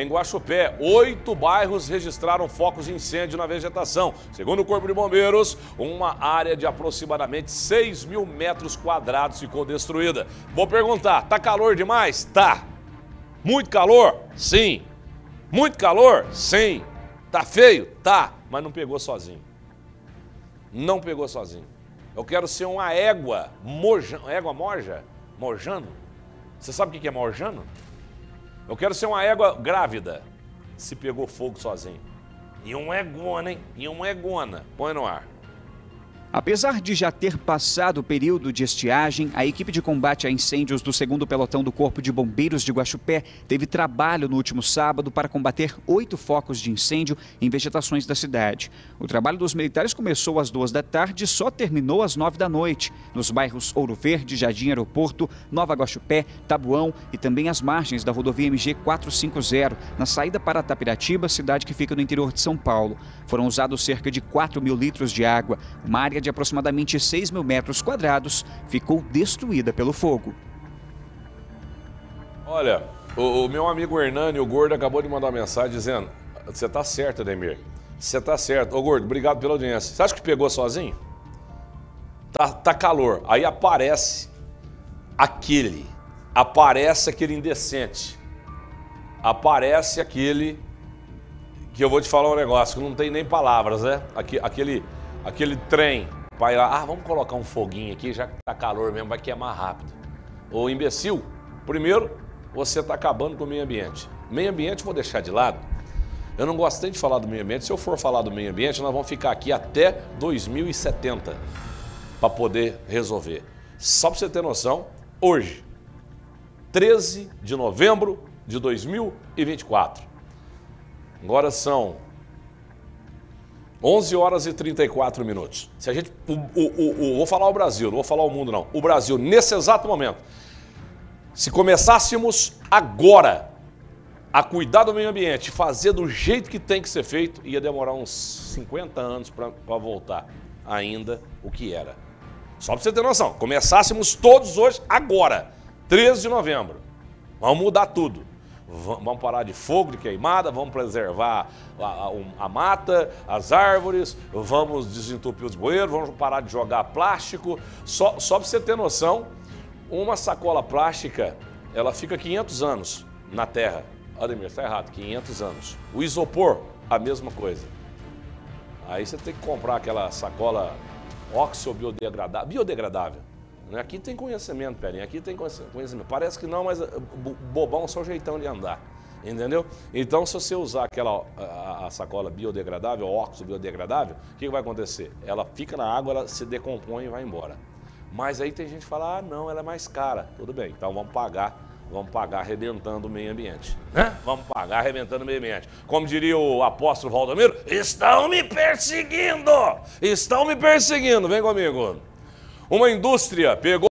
Em Guaxupé, oito bairros registraram focos de incêndio na vegetação. Segundo o Corpo de Bombeiros, uma área de aproximadamente 6 mil metros quadrados ficou destruída. Vou perguntar, tá calor demais? Tá. Muito calor? Sim. Muito calor? Sim. Tá feio? Tá. Mas não pegou sozinho. Não pegou sozinho. Eu quero ser uma égua, mojando. égua moja? Mojando? Você sabe o que é mojando? Eu quero ser uma égua grávida. Se pegou fogo sozinho. E um egona, hein? E um egona. Põe no ar. Apesar de já ter passado o período de estiagem, a equipe de combate a incêndios do 2 Pelotão do Corpo de Bombeiros de Guaxupé teve trabalho no último sábado para combater oito focos de incêndio em vegetações da cidade. O trabalho dos militares começou às duas da tarde e só terminou às nove da noite, nos bairros Ouro Verde, Jardim Aeroporto, Nova Guaxupé, Tabuão e também as margens da rodovia MG 450, na saída para Tapiratiba, cidade que fica no interior de São Paulo. Foram usados cerca de 4 mil litros de água, uma área de aproximadamente 6 mil metros quadrados ficou destruída pelo fogo. Olha, o, o meu amigo Hernani, o Gordo, acabou de mandar mensagem dizendo: Você tá certo, Ademir. Você tá certo. Ô, Gordo, obrigado pela audiência. Você acha que pegou sozinho? Tá, tá calor. Aí aparece aquele. Aparece aquele indecente. Aparece aquele que eu vou te falar um negócio que não tem nem palavras, né? Aquele, aquele trem vai lá, ah, vamos colocar um foguinho aqui, já que tá calor mesmo, vai queimar rápido. Ô imbecil, primeiro, você está acabando com o meio ambiente. Meio ambiente vou deixar de lado. Eu não gosto nem de falar do meio ambiente. Se eu for falar do meio ambiente, nós vamos ficar aqui até 2070 para poder resolver. Só para você ter noção, hoje, 13 de novembro de 2024. Agora são 11 horas e 34 minutos. Se a gente. O, o, o, vou falar o Brasil, não vou falar o mundo, não. O Brasil, nesse exato momento, se começássemos agora a cuidar do meio ambiente, fazer do jeito que tem que ser feito, ia demorar uns 50 anos para voltar ainda o que era. Só para você ter noção, começássemos todos hoje, agora, 13 de novembro. Vamos mudar tudo vamos parar de fogo, de queimada, vamos preservar a, a, a, mata, as árvores, vamos desentupir os bueiros, vamos parar de jogar plástico. Só, só para você ter noção, uma sacola plástica, ela fica 500 anos na terra. Ademir, está errado, 500 anos. O isopor, a mesma coisa. Aí você tem que comprar aquela sacola óxido biodegradável, biodegradável né? Aqui tem conhecimento, Perinho, aqui tem conhecimento. Parece que não, mas eh, bobão é só jeitão de andar. Entendeu? Então, se você usar aquela a, a sacola biodegradável, óxido biodegradável, o que, que, vai acontecer? Ela fica na água, ela se decompõe e vai embora. Mas aí tem gente que fala, ah, não, ela é mais cara. Tudo bem, então vamos pagar, vamos pagar arrebentando o meio ambiente. Né? Vamos pagar arrebentando o meio ambiente. Como diria o apóstolo Valdomiro, estão me perseguindo! Estão me perseguindo, vem comigo. Uma indústria pegou